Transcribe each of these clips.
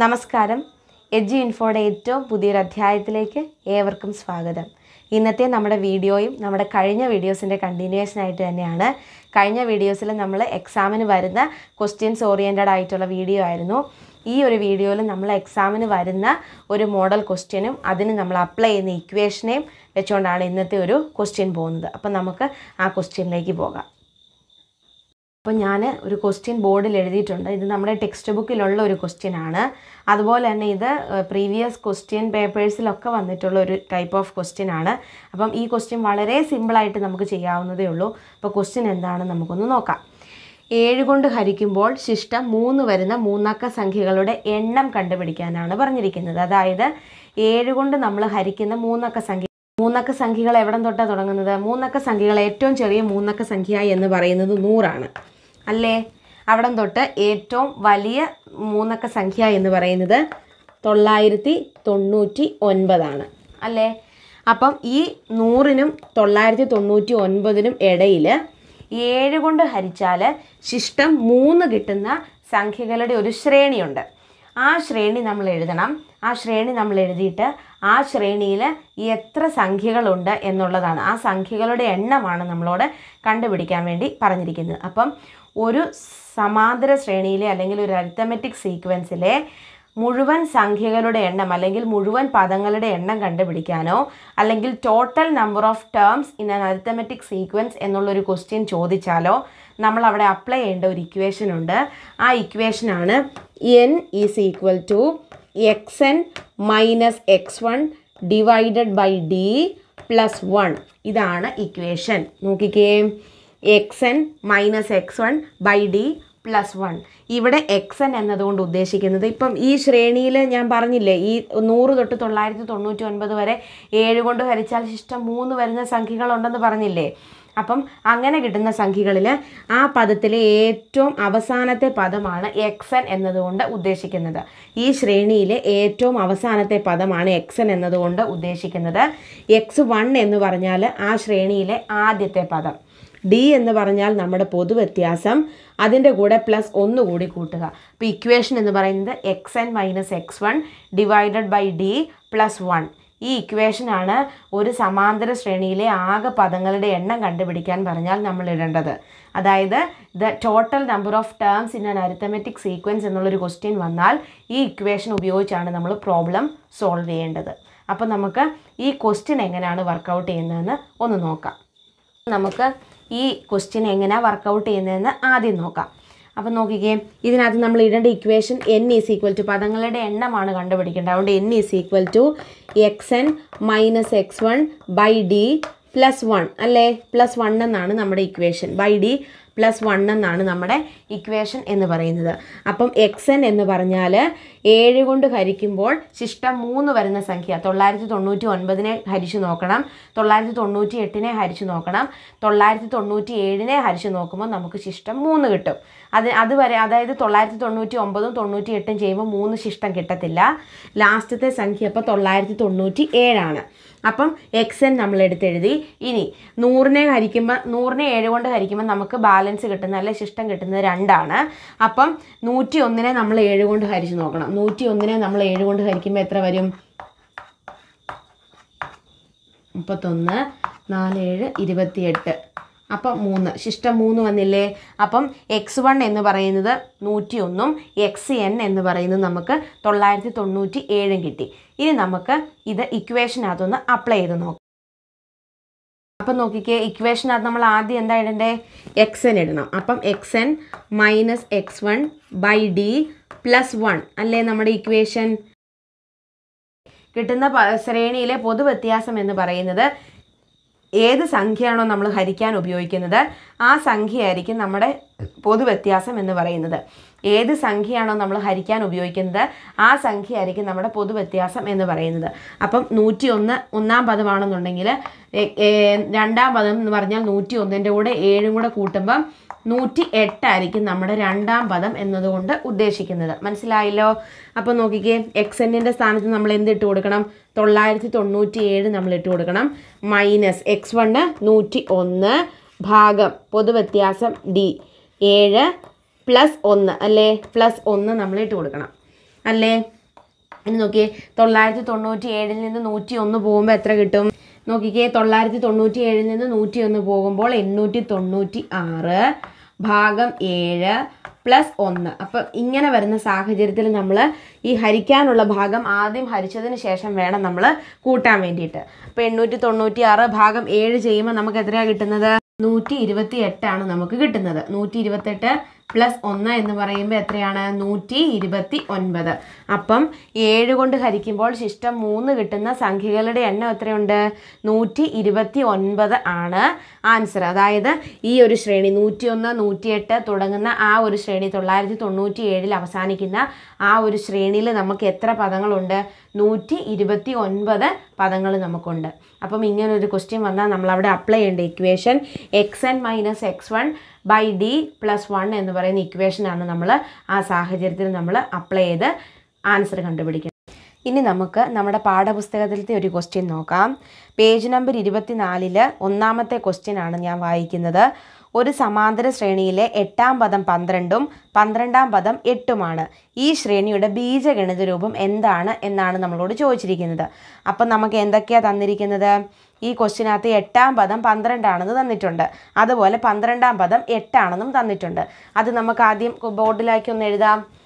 നമസ്കാരം. എജി ഇൻഫോയുടെ ഏറ്റവും പുതിയൊരു അധ്യായത്തിലേക്ക് ഏവർക്കും സ്വാഗതം. ഇന്നത്തെ നമ്മുടെ വീഡിയോയും നമ്മുടെ കഴിഞ്ഞ വീഡിയോസിന്റെ കണ്ടിന്യൂവേഷൻ ആയിട്ട് തന്നെയാണ്. കഴിഞ്ഞ വീഡിയോസിൽ നമ്മൾ എക്സാമിന് വരുന്ന ക്വസ്റ്റ്യൻസ് ഓറിയന്റഡ് ആയിട്ടുള്ള വീഡിയോ ആയിരുന്നു. ഈ ഒരു വീഡിയോയിൽ നമ്മൾ എക്സാമിന് വരുന്ന ഒരു മോഡൽ ക്വസ്റ്റ്യനും അതിന് നമ്മൾ അപ്ലൈ ചെയ്യുന്ന ഇക്വേഷനെയും വെച്ചുകൊണ്ടാണ് ഇന്നത്തെ ഒരു ക്വസ്റ്റ്യൻ പോകുന്നത്. അപ്പം നമുക്ക് ആ ക്വസ്റ്റ്യനിലേക്ക് പോകാം. അപ്പോൾ ഞാൻ ഒരു ക്വസ്റ്റ്യൻ ബോർഡിൽ എഴുതിയിട്ടുണ്ട്. ഇത് നമ്മുടെ ടെക്സ്റ്റ് ബുക്കിലുള്ള ഒരു ക്വസ്റ്റ്യൻ ആണ്. അതുപോലെ തന്നെ ഇത് പ്രീവിയസ് ക്വസ്റ്റ്യൻ പേപ്പേഴ്സിലൊക്കെ വന്നിട്ടുള്ള ഒരു ടൈപ്പ് ഓഫ് ക്വസ്റ്റ്യൻ ആണ്. അപ്പം ഈ ക്വസ്റ്റ്യൻ വളരെ സിമ്പിളായിട്ട് നമുക്ക് ചെയ്യാവുന്നതേ ഉള്ളൂ. അപ്പോൾ ക്വസ്റ്റ്യൻ എന്താണെന്ന് നമുക്കൊന്ന് നോക്കാം. ഏഴ് കൊണ്ട് ഹരിക്കുമ്പോൾ ശിഷ്ടം മൂന്ന് വരുന്ന മൂന്നക്ക സംഖ്യകളുടെ എണ്ണം കണ്ടുപിടിക്കാനാണ് പറഞ്ഞിരിക്കുന്നത്. അതായത് ഏഴ് കൊണ്ട് നമ്മൾ ഹരിക്കുന്ന മൂന്നക്ക സംഖ്യ മൂന്നക്ക സംഖ്യകൾ എവിടം തൊട്ടാണ് തുടങ്ങുന്നത്? മൂന്നക്ക സംഖ്യകൾ ഏറ്റവും ചെറിയ മൂന്നക്ക സംഖ്യ എന്ന് പറയുന്നത് നൂറാണ്. അല്ലേ? അവിടം തൊട്ട് ഏറ്റവും വലിയ മൂന്നക്ക സംഖ്യ എന്ന് പറയുന്നത് തൊള്ളായിരത്തി തൊണ്ണൂറ്റി ഒൻപതാണ്. അല്ലേ? അപ്പം ഈ നൂറിനും തൊള്ളായിരത്തി തൊണ്ണൂറ്റി ഒൻപതിനും ഇടയിൽ ഏഴ് കൊണ്ട് ഹരിച്ചാൽ ശിഷ്ടം മൂന്ന് കിട്ടുന്ന സംഖ്യകളുടെ ഒരു ശ്രേണിയുണ്ട്. ആ ശ്രേണി നമ്മൾ എഴുതണം. ആ ശ്രേണി നമ്മൾ എഴുതിയിട്ട് ആ ശ്രേണിയിൽ എത്ര സംഖ്യകളുണ്ട് എന്നുള്ളതാണ്. ആ സംഖ്യകളുടെ എണ്ണമാണ് നമ്മളോട് കണ്ടുപിടിക്കാൻ വേണ്ടി പറഞ്ഞിരിക്കുന്നത്. അപ്പം ഒരു സമാന്തര ശ്രേണിയിലെ അല്ലെങ്കിൽ ഒരു അരിത്തമെറ്റിക് സീക്വൻസിലെ മുഴുവൻ സംഖ്യകളുടെ എണ്ണം അല്ലെങ്കിൽ മുഴുവൻ പദങ്ങളുടെ എണ്ണം കണ്ടുപിടിക്കാനോ അല്ലെങ്കിൽ total number of terms in an arithmetic sequence എന്നുള്ളൊരു ക്വസ്റ്റ്യൻ ചോദിച്ചാലോ നമ്മൾ അവിടെ അപ്ലൈ ചെയ്യേണ്ട ഒരു ഇക്വേഷൻ ഉണ്ട്. ആ ഇക്വേഷനാണ് N is equal to X N minus X one divided by D plus one ഇതാണ് ഇക്വേഷൻ നോക്കിക്കേ. X N minus X one by D plus one ഇവിടെ എക്സ് എൻ എന്നതുകൊണ്ട് ഉദ്ദേശിക്കുന്നത് ഇപ്പം ഈ ശ്രേണിയിൽ ഞാൻ പറഞ്ഞില്ലേ ഈ നൂറ് തൊട്ട് തൊള്ളായിരത്തി തൊണ്ണൂറ്റി ഒൻപത് വരെ ഏഴ് കൊണ്ട് ഹരിച്ചാൽ ശിഷ്ടം മൂന്ന് വരുന്ന സംഖ്യകളുണ്ടെന്ന് പറഞ്ഞില്ലേ? അപ്പം അങ്ങനെ കിട്ടുന്ന സംഖ്യകളിൽ ആ പദത്തിലെ ഏറ്റവും അവസാനത്തെ പദമാണ് എക്സൻ എന്നതുകൊണ്ട് ഉദ്ദേശിക്കുന്നത്. ഈ ശ്രേണിയിലെ ഏറ്റവും അവസാനത്തെ പദമാണ് എക്സൻ എന്നതുകൊണ്ട് ഉദ്ദേശിക്കുന്നത്. എക്സ് വൺ എന്ന് പറഞ്ഞാൽ ആ ശ്രേണിയിലെ ആദ്യത്തെ പദം. ഡി എന്ന് പറഞ്ഞാൽ നമ്മുടെ പൊതുവ്യത്യാസം അതിന്റെ കൂടെ പ്ലസ് ഒന്ന് കൂടി കൂട്ടുക. അപ്പോൾ ഇക്വേഷൻ എന്ന് പറയുന്നത് X N minus X one divided by D plus one ഈ ഇക്വേഷനാണ് ഒരു സമാന്തര ശ്രേണിയിലെ ആകെ പദങ്ങളുടെ എണ്ണം കണ്ടുപിടിക്കാൻ പറഞ്ഞാൽ നമ്മൾ ഇടേണ്ടത്. അതായത് the total number of terms in an arithmetic sequence എന്നുള്ളൊരു ക്വസ്റ്റ്യൻ വന്നാൽ ഈ ഇക്വേഷൻ ഉപയോഗിച്ചാണ് നമ്മൾ പ്രോബ്ലം സോൾവ് ചെയ്യേണ്ടത്. അപ്പോൾ നമുക്ക് ഈ ക്വസ്റ്റ്യൻ എങ്ങനെയാണ് വർക്കൗട്ട് ചെയ്യുന്നതെന്ന് ഒന്ന് നോക്കാം. നമുക്ക് ഈ ക്വസ്റ്റ്യൻ എങ്ങനെയാണ് വർക്കൗട്ട് ചെയ്യുന്നതെന്ന് ആദ്യം നോക്കാം. അപ്പം നോക്കിക്കേ ഇതിനകത്ത് നമ്മൾ ഇടേണ്ട equation N is equal to പദങ്ങളുടെ എണ്ണമാണ് കണ്ടുപിടിക്കേണ്ടത്. അതുകൊണ്ട് N is equal to X N minus X one by D plus one അല്ലേ? പ്ലസ് വൺ എന്നാണ് നമ്മുടെ equation by D plus one എന്നാണ് നമ്മുടെ ഇക്വേഷൻ എന്ന് പറയുന്നത്. അപ്പം എക്സ് എൻ എന്ന് പറഞ്ഞാൽ ഏഴ് കൊണ്ട് ഹരിക്കുമ്പോൾ ശിഷ്ടം മൂന്ന് വരുന്ന സംഖ്യ. തൊള്ളായിരത്തി തൊണ്ണൂറ്റി ഒൻപതിനെ ഹരിച്ചു നോക്കണം. തൊള്ളായിരത്തി തൊണ്ണൂറ്റി എട്ടിനെ ഹരിച്ചു നോക്കണം. തൊള്ളായിരത്തി തൊണ്ണൂറ്റി ഏഴിനെ ഹരിച്ചു നോക്കുമ്പോൾ നമുക്ക് ശിഷ്ടം മൂന്ന് കിട്ടും. അത് അതുവരെ അതായത് തൊള്ളായിരത്തി തൊണ്ണൂറ്റി ഒമ്പതും തൊണ്ണൂറ്റി എട്ടും ചെയ്യുമ്പോൾ മൂന്ന് ശിഷ്ടം കിട്ടത്തില്ല. ലാസ്റ്റത്തെ സംഖ്യ അപ്പോൾ തൊള്ളായിരത്തി തൊണ്ണൂറ്റി ഏഴാണ് അപ്പം എക്സ് എൻ നമ്മൾ എടുത്തെഴുതി ഇനി നൂറിനെ ഹരിക്കുമ്പോൾ നൂറിനെ ഏഴ് കൊണ്ട് ഹരിക്കുമ്പോൾ നമുക്ക് ബാലൻസ് കിട്ടുന്ന അല്ലെ ശിഷ്ടം കിട്ടുന്നത് രണ്ടാണ്. അപ്പം നൂറ്റി ഒന്നിനെ നമ്മൾ ഏഴ് കൊണ്ട് ഹരിച്ച് നോക്കണം. നൂറ്റി ഒന്നിനെ നമ്മൾ ഏഴ് കൊണ്ട് ഹരിക്കുമ്പോൾ എത്ര വരും? മുപ്പത്തൊന്ന് നാല് ഏഴ് ഇരുപത്തിയെട്ട്. അപ്പം മൂന്ന്. ശിഷ്ടം മൂന്ന് വന്നില്ലേ? അപ്പം എക്സ് വൺ എന്ന് പറയുന്നത് നൂറ്റി ഒന്നും എക്സ് എൻ എന്ന് പറയുന്നത് നമുക്ക് തൊള്ളായിരത്തി തൊണ്ണൂറ്റി ഏഴും കിട്ടി. ഇനി നമുക്ക് ഇത് ഇക്വേഷനകത്തൊന്ന് അപ്ലൈ ചെയ്ത് നോക്കാം. അപ്പം നോക്കിക്കേ ഇക്വേഷനകത്ത് നമ്മൾ ആദ്യം എന്താ ഇടണ്ടേ? എക്സ് എൻ ഇടണം. അപ്പം X N minus X one by D plus one അല്ലേ നമ്മുടെ ഇക്വേഷൻ കിട്ടുന്ന ശ്രേണിയിലെ പൊതുവ്യത്യാസം എന്ന് പറയുന്നത് ഏത് സംഖ്യയാണോ നമ്മൾ ഹരിക്കാൻ ഉപയോഗിക്കുന്നത്? ആ സംഖ്യയായിരിക്കും നമ്മുടെ പൊതുവ്യത്യാസം എന്ന് പറയുന്നത്. ഏത് സംഖ്യയാണോ നമ്മൾ ഹരിക്കാൻ ഉപയോഗിക്കുന്നത് ആ സംഖ്യയായിരിക്കും നമ്മുടെ പൊതുവ്യത്യാസം എന്ന് പറയുന്നത്. അപ്പം നൂറ്റി ഒന്ന് ഒന്നാം പദമാണെന്നുണ്ടെങ്കിൽ രണ്ടാം പദം എന്ന് പറഞ്ഞാൽ നൂറ്റി ഒന്നിന്റെ കൂടെ ഏഴും കൂടെ കൂട്ടുമ്പം നൂറ്റി എട്ടായിരിക്കും നമ്മുടെ രണ്ടാം പദം എന്നതുകൊണ്ട് ഉദ്ദേശിക്കുന്നത്. മനസ്സിലായല്ലോ? അപ്പം നോക്കിക്കേ എക്സ് എന്നിന്റെ സ്ഥാനത്ത് നമ്മൾ എന്ത് ഇട്ട് കൊടുക്കണം? തൊള്ളായിരത്തി തൊണ്ണൂറ്റി ഏഴ് നമ്മൾ ഇട്ട് കൊടുക്കണം. മൈനസ് എക്സ് വണ്ണ് നൂറ്റി ഒന്ന് ഭാഗം പൊതുവ്യത്യാസം ഡി. ഏഴ് പ്ലസ് ഒന്ന് അല്ലേ? പ്ലസ് ഒന്ന് നമ്മൾ ഇട്ട് കൊടുക്കണം. അല്ലേ? ഇനി നോക്കിയേ തൊള്ളായിരത്തി തൊണ്ണൂറ്റി ഏഴിൽ നിന്ന് നൂറ്റി ഒന്ന് പോകുമ്പോൾ എത്ര കിട്ടും? നോക്കിക്കേ തൊള്ളായിരത്തി തൊണ്ണൂറ്റി ഏഴിൽ നിന്ന് നൂറ്റി ഒന്ന് പോകുമ്പോൾ എണ്ണൂറ്റി തൊണ്ണൂറ്റി ആറ് ഭാഗം ഏഴ് പ്ലസ് ഒന്ന്. അപ്പം ഇങ്ങനെ വരുന്ന സാഹചര്യത്തിൽ നമ്മൾ ഈ ഹരിക്കാനുള്ള ഭാഗം ആദ്യം ഹരിച്ചതിന് ശേഷം വേണം നമ്മൾ കൂട്ടാൻ വേണ്ടിയിട്ട്. അപ്പോൾ എണ്ണൂറ്റി തൊണ്ണൂറ്റി ആറ് ഭാഗം ഏഴ് ചെയ്യുമ്പോൾ നമുക്ക് എത്രയാണ് കിട്ടുന്നത്? നൂറ്റി ഇരുപത്തി എട്ടാണ് നമുക്ക് കിട്ടുന്നത്. നൂറ്റി ഇരുപത്തെട്ട് പ്ലസ് ഒന്ന് എന്ന് പറയുമ്പോൾ എത്രയാണ്? നൂറ്റി ഇരുപത്തി ഒൻപത് അപ്പം ഏഴ് കൊണ്ട് ഹരിക്കുമ്പോൾ ശിഷ്ടം മൂന്ന് കിട്ടുന്ന സംഖ്യകളുടെ എണ്ണം എത്രയുണ്ട്? നൂറ്റി ഇരുപത്തി ഒൻപത് ആണ് ആൻസർ അതായത് ഈ ഒരു ശ്രേണി നൂറ്റിയൊന്ന് നൂറ്റിയെട്ട് തുടങ്ങുന്ന ആ ഒരു ശ്രേണി തൊള്ളായിരത്തി തൊണ്ണൂറ്റി ഏഴിൽ അവസാനിക്കുന്ന ആ ഒരു ശ്രേണിയിൽ നമുക്ക് എത്ര പദങ്ങളുണ്ട്? നൂറ്റി ഇരുപത്തി ഒൻപത് പദങ്ങൾ നമുക്കുണ്ട്. അപ്പം ഇങ്ങനെ ഒരു ക്വസ്റ്റ്യൻ വന്നാൽ നമ്മൾ അവിടെ അപ്ലൈ ചെയ്യേണ്ട equation X N minus X one by D plus one എന്ന് പറയുന്ന ഇക്വേഷനാണ് നമ്മൾ ആ സാഹചര്യത്തിൽ നമ്മൾ അപ്ലൈ ചെയ്ത് ആൻസർ കണ്ടുപിടിക്കുന്നത്. ഇനി നമുക്ക് നമ്മുടെ പാഠപുസ്തകത്തിലത്തെ ഒരു ക്വസ്റ്റ്യൻ നോക്കാം. പേജ് നമ്പർ ഇരുപത്തിനാലിൽ ഒന്നാമത്തെ ക്വസ്റ്റ്യൻ ആണ് ഞാൻ വായിക്കുന്നത്. ഒരു സമാന്തര ശ്രേണിയിലെ എട്ടാം പദം പന്ത്രണ്ടും പന്ത്രണ്ടാം പദം എട്ടുമാണ്. ഈ ശ്രേണിയുടെ ബീജഗണിത രൂപം എന്താണ് എന്നാണ് നമ്മളോട് ചോദിച്ചിരിക്കുന്നത്. അപ്പം നമുക്ക് എന്തൊക്കെയാണ് തന്നിരിക്കുന്നത്? ഈ ക്വസ്റ്റിനകത്ത് എട്ടാം പദം പന്ത്രണ്ടാണെന്ന് തന്നിട്ടുണ്ട്. അതുപോലെ പന്ത്രണ്ടാം പദം എട്ടാണെന്നും തന്നിട്ടുണ്ട്. അത് നമുക്ക് ആദ്യം ബോർഡിലാക്കി ഒന്ന് എഴുതാം.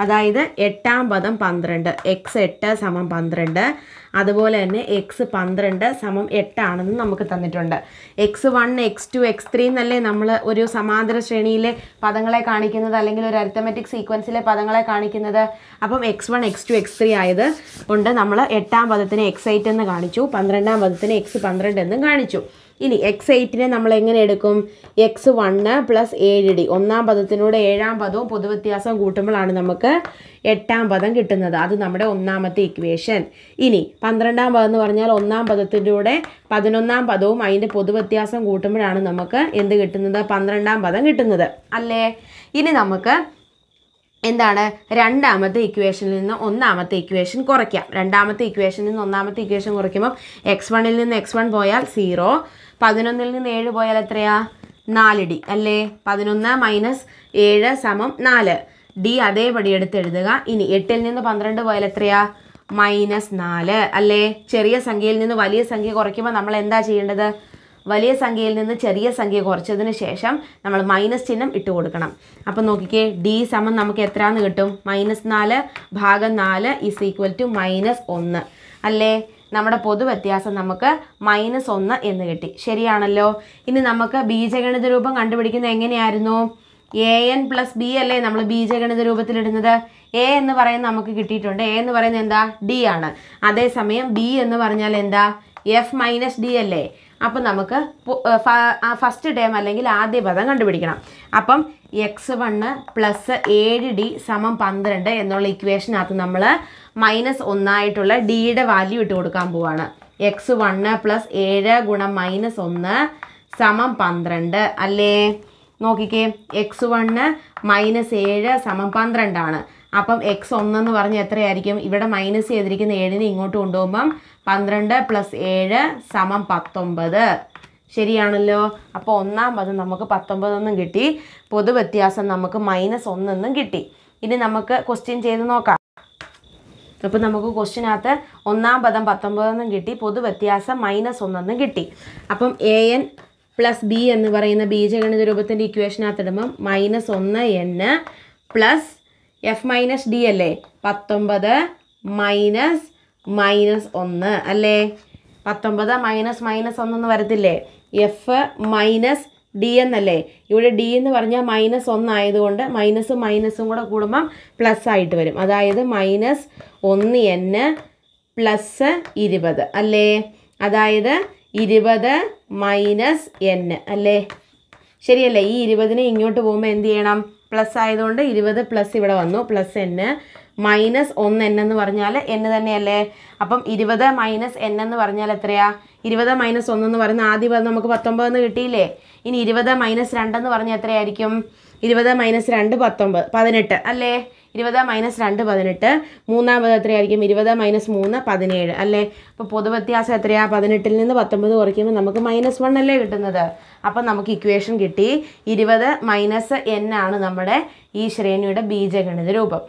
അതായത് എട്ടാം പദം പന്ത്രണ്ട്. എക്സ് എട്ട് സമം പന്ത്രണ്ട്. അതുപോലെ തന്നെ എക്സ് പന്ത്രണ്ട് സമം എട്ടാണെന്ന് നമുക്ക് തന്നിട്ടുണ്ട്. X one X two X three എന്നല്ലേ നമ്മൾ ഒരു സമാന്തര ശ്രേണിയിലെ പദങ്ങളെ കാണിക്കുന്നത് അല്ലെങ്കിൽ ഒരു അരിത്തമെറ്റിക് സീക്വൻസിലെ പദങ്ങളെ കാണിക്കുന്നത്? അപ്പം X one X two X three ആയത് കൊണ്ട് നമ്മൾ എട്ടാം പദത്തിന് എക്സ് എയ്റ്റ് എന്ന് കാണിച്ചു പന്ത്രണ്ടാം പദത്തിന് എക്സ് പന്ത്രണ്ട് എന്നും കാണിച്ചു. ഇനി എക്സ് എയ്റ്റിനെ നമ്മൾ എങ്ങനെ എടുക്കും? എക്സ് വണ്ണ് പ്ലസ് ഏഴ് ഡി ഒന്നാം പദത്തിനോട് ഏഴാം പദവും പൊതുവ്യത്യാസം കൂട്ടുമ്പോഴാണ് നമുക്ക് എട്ടാം പദം കിട്ടുന്നത്. അത് നമ്മുടെ ഒന്നാമത്തെ ഇക്വേഷൻ ഇനി പന്ത്രണ്ടാം പദം എന്ന് പറഞ്ഞാൽ ഒന്നാം പദത്തിലൂടെ പതിനൊന്നാം പദവും അതിന്റെ പൊതുവ്യത്യാസം കൂട്ടുമ്പോഴാണ് നമുക്ക് എന്ത് കിട്ടുന്നത്? പന്ത്രണ്ടാം പദം കിട്ടുന്നത്. അല്ലേ? ഇനി നമുക്ക് എന്താണ്? രണ്ടാമത്തെ ഇക്വേഷനിൽ നിന്ന് ഒന്നാമത്തെ ഇക്വേഷൻ കുറയ്ക്കാം. രണ്ടാമത്തെ ഇക്വേഷനിൽ നിന്ന് ഒന്നാമത്തെ ഇക്വേഷൻ കുറയ്ക്കുമ്പോൾ എക്സ് വണ്ണിൽ നിന്ന് എക്സ് വൺ പോയാൽ സീറോ പതിനൊന്നിൽ നിന്ന് ഏഴ് പോയാൽ എത്രയാ? നാല് അല്ലേ? പതിനൊന്ന് മൈനസ് ഏഴ് സമം നാല്. ഡി അതേപടി എടുത്ത് എഴുതുക. ഇനി എട്ടിൽ നിന്ന് പന്ത്രണ്ട് പോയാൽ എത്രയാ? മൈനസ് നാല്. അല്ലേ? ചെറിയ സംഖ്യയിൽ നിന്ന് വലിയ സംഖ്യ കുറയ്ക്കുമ്പോൾ നമ്മൾ എന്താ ചെയ്യേണ്ടത്? വലിയ സംഖ്യയിൽ നിന്ന് ചെറിയ സംഖ്യ കുറച്ചതിന് ശേഷം നമ്മൾ മൈനസ് ചിഹ്നം ഇട്ട് കൊടുക്കണം. അപ്പം നോക്കിക്കേ ഡി സമം നമുക്ക് എത്രയാന്ന് കിട്ടും? മൈനസ് നാല് ഭാഗം നാല് ഈസ് ഈക്വൽ ടു മൈനസ് ഒന്ന്. അല്ലേ? നമ്മുടെ പൊതു വ്യത്യാസം നമുക്ക് മൈനസ് ഒന്ന് എന്ന് കിട്ടി. ശരിയാണല്ലോ? ഇനി നമുക്ക് ബീജഗണിത രൂപം കണ്ടുപിടിക്കുന്നത് എങ്ങനെയായിരുന്നു? എ എൻ പ്ലസ് ബി അല്ലേ നമ്മൾ ബീജഗണിത രൂപത്തിലിടുന്നത്? എ എന്ന് പറയുന്നത് നമുക്ക് കിട്ടിയിട്ടുണ്ട്. എ എന്ന് പറയുന്നത് എന്താ? ഡി ആണ്. അതേസമയം ബി എന്ന് പറഞ്ഞാൽ എന്താ? എഫ് മൈനസ് ഡി അല്ലേ? അപ്പം നമുക്ക് ഫസ്റ്റ് ടേം അല്ലെങ്കിൽ ആദ്യ പദം കണ്ടുപിടിക്കണം. അപ്പം എക്സ് വണ്ണ് പ്ലസ് ഏഴ് ഡി സമം പന്ത്രണ്ട് എന്നുള്ള ഇക്വേഷനകത്ത് നമ്മൾ മൈനസ് ഒന്നായിട്ടുള്ള ഡിയുടെ വാല്യൂ ഇട്ട് കൊടുക്കാൻ പോവാണ്. എക്സ് വണ്ണ് പ്ലസ് ഏഴ് ഗുണം മൈനസ് ഒന്ന് സമം പന്ത്രണ്ട് അല്ലേ? നോക്കിക്കേ. എക്സ് വണ്ണ് മൈനസ് ഏഴ് സമം പന്ത്രണ്ടാണ്. അപ്പം എക്സ് ഒന്നെന്ന് പറഞ്ഞ് എത്രയായിരിക്കും? ഇവിടെ മൈനസ് ചെയ്തിരിക്കുന്ന ഏഴിനെ ഇങ്ങോട്ട് കൊണ്ടുപോകുമ്പം പന്ത്രണ്ട് പ്ലസ് ഏഴ് സമം പത്തൊമ്പത്. ശരിയാണല്ലോ? അപ്പോൾ ഒന്നാം പദം നമുക്ക് പത്തൊമ്പതെന്നും കിട്ടി. പൊതുവ്യത്യാസം നമുക്ക് മൈനസ് ഒന്നെന്നും കിട്ടി. ഇനി നമുക്ക് ക്വസ്റ്റ്യൻ ചെയ്ത് നോക്കാം. അപ്പോൾ നമുക്ക് ക്വസ്റ്റിനകത്ത് ഒന്നാം പദം പത്തൊമ്പതെന്നും കിട്ടി. പൊതു വ്യത്യാസം മൈനസ് ഒന്നെന്നും കിട്ടി. അപ്പം എ എൻ പ്ലസ് ബി എന്ന് പറയുന്ന ബീജഗണിത രൂപത്തിന്റെ ഇക്വേഷനകത്ത് ഇടുമ്പം മൈനസ് ഒന്ന് N plus F minus D അല്ലേ? പത്തൊമ്പത് മൈനസ് മൈനസ് ഒന്ന് അല്ലേ? പത്തൊമ്പത് മൈനസ് മൈനസ് ഒന്നെന്ന് വരത്തില്ലേ? എഫ് മൈനസ് ഡി എന്നല്ലേ? ഇവിടെ ഡി എന്ന് പറഞ്ഞാൽ മൈനസ് ഒന്നായതുകൊണ്ട് മൈനസും മൈനസും കൂടെ കൂടുമ്പം പ്ലസ് ആയിട്ട് വരും. അതായത് മൈനസ് ഒന്ന് എൻ പ്ലസ് ഇരുപത് അല്ലേ? അതായത് ഇരുപത് മൈനസ് എൻ അല്ലേ? ശരിയല്ലേ? ഈ ഇരുപതിനെ ഇങ്ങോട്ട് പോകുമ്പോൾ എന്ത് ചെയ്യണം? പ്ലസ് ആയതുകൊണ്ട് ഇരുപത് പ്ലസ് ഇവിടെ വന്നു. പ്ലസ് എൻ മൈനസ് ഒന്ന് എൻ എന്ന് പറഞ്ഞാൽ എൻ തന്നെയല്ലേ? അപ്പം ഇരുപത് മൈനസ് എൻ എന്ന് പറഞ്ഞാൽ എത്രയാ? ഇരുപത് മൈനസ് ഒന്നെന്ന് പറയുന്ന ആദ്യം നമുക്ക് പത്തൊമ്പതെന്ന് കിട്ടിയില്ലേ? ഇനി ഇരുപത് മൈനസ് രണ്ടെന്ന് പറഞ്ഞാൽ എത്രയായിരിക്കും? ഇരുപത് മൈനസ് രണ്ട് പത്തൊമ്പത് പതിനെട്ട് അല്ലേ? ഇരുപത് മൈനസ് രണ്ട് പതിനെട്ട് മൂന്നാമത് എത്രയായിരിക്കും? ഇരുപത് മൈനസ് മൂന്ന് പതിനേഴ് അല്ലേ? അപ്പോൾ പൊതുവ്യത്യാസം എത്രയാണ് പതിനെട്ടിൽ നിന്ന് പത്തൊമ്പത് കുറയ്ക്കുമ്പോൾ നമുക്ക് മൈനസ് വൺ അല്ലേ കിട്ടുന്നത്? അപ്പം നമുക്ക് ഇക്വേഷൻ കിട്ടി. ഇരുപത് മൈനസ് എൻ ആണ് നമ്മുടെ ഈ ശ്രേണിയുടെ ബീജഗണിത രൂപം.